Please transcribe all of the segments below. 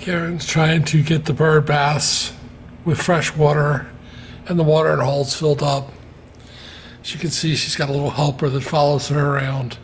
Karen's trying to get the bird baths with fresh water and the water in holes filled up. You can see, she's got a little helper that follows her around.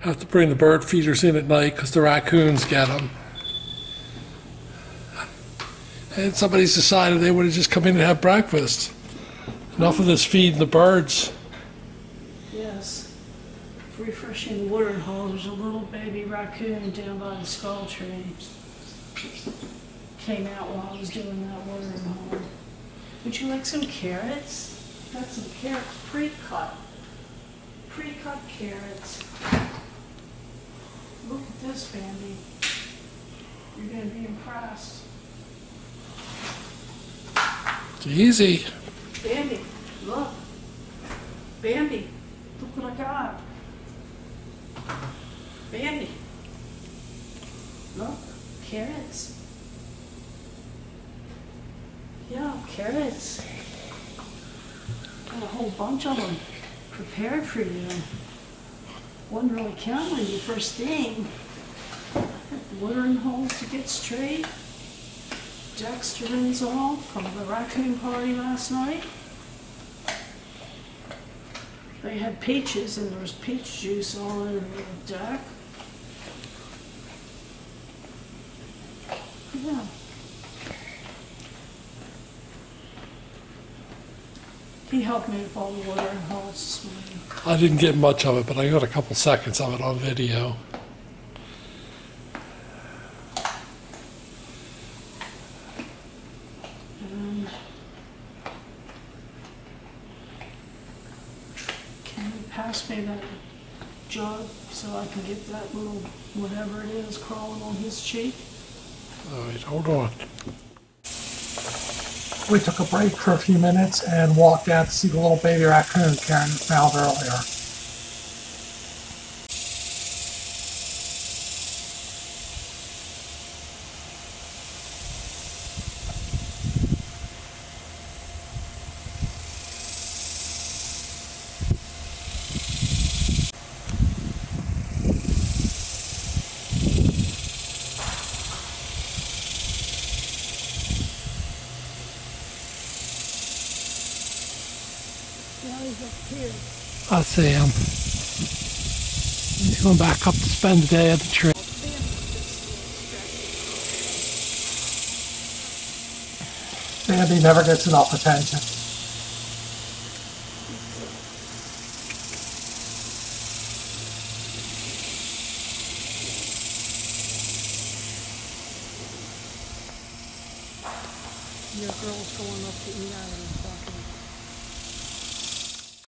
Have to bring the bird feeders in at night because the raccoons get them. And somebody's decided they would have just come in and have breakfast. Enough of this feeding the birds. Yes. Refreshing watering hole. There's a little baby raccoon down by the skull tree. Came out while I was doing that watering hole. Would you like some carrots? Got some carrots pre-cut. Pre-cut carrots. Look at this, Bambi. You're gonna be impressed. It's easy. Bambi, look. Bambi, look what I got. Bambi. Look, carrots. Yeah, carrots. Got a whole bunch of them prepared for you. Wasn't really counting on you first thing. Watering holes to get straight. Off from the raccoon party last night. They had peaches and there was peach juice all over the deck. Yeah. He helped me with all the watering holes this morning. I didn't get much of it, but I got a couple seconds of it on video. And can you pass me that jug so I can get that little whatever it is crawling on his cheek? All right, hold on. We took a break for a few minutes and walked out to see the little baby raccoon Karen found earlier. Now he's up here. I see him. He's going back up to spend the day at the tree. Sandy never gets enough attention. Your girl's going up to eat out of the bucket.